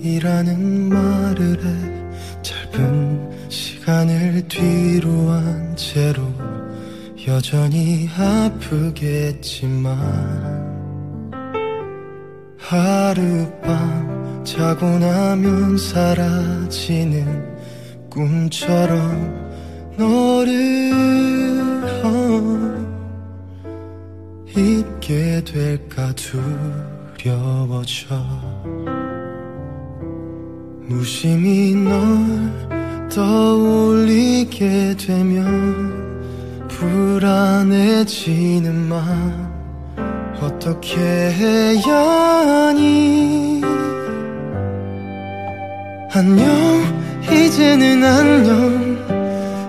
안녕이라는 말을 해 짧은 시간을 뒤로 한 채로 여전히 아프겠지만 하룻밤 자고 나면 사라지는 꿈처럼 너를 어, 잊게 될까 두려워져 무심히 널 떠올리게 되면 불안해지는 마음 어떻게 해야 하니? 안녕 이제는 안녕.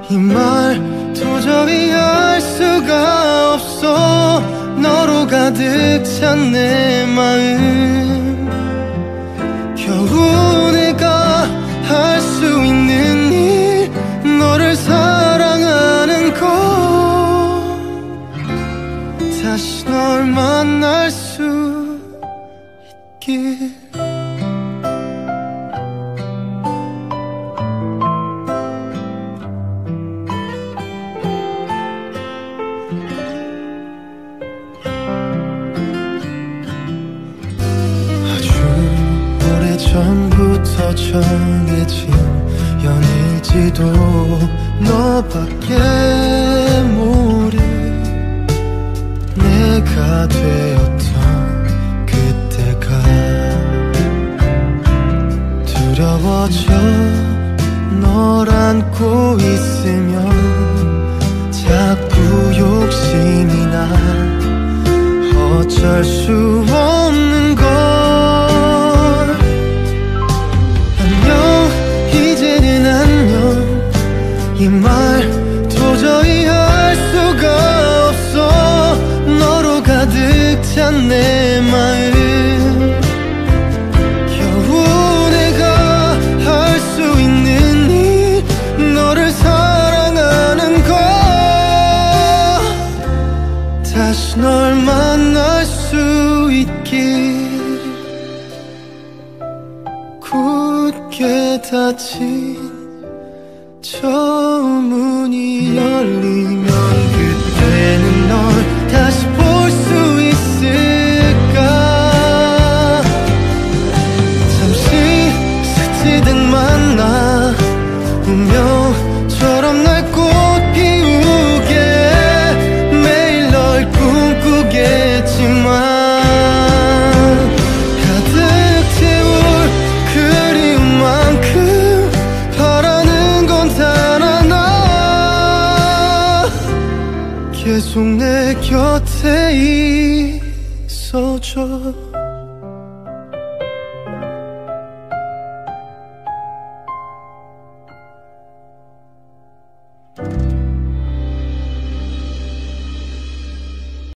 이 말 도저히 할 수가 없어. 너로 가득 찬 내 마음. 겨우 전부터 정해진 연일지도 너밖에 모르 내가 되었던 두려워져 널 안고 있으면 자꾸 욕심이 나. 어쩔 수 없는 걸. 안녕 이제는 안녕. 이 말 도저히 할 수가 없어. 너로 가득 찬 내 다시 널 만날 수 있길 굳게 닫힌 저 문이 열리 계속 내 곁에 있어줘.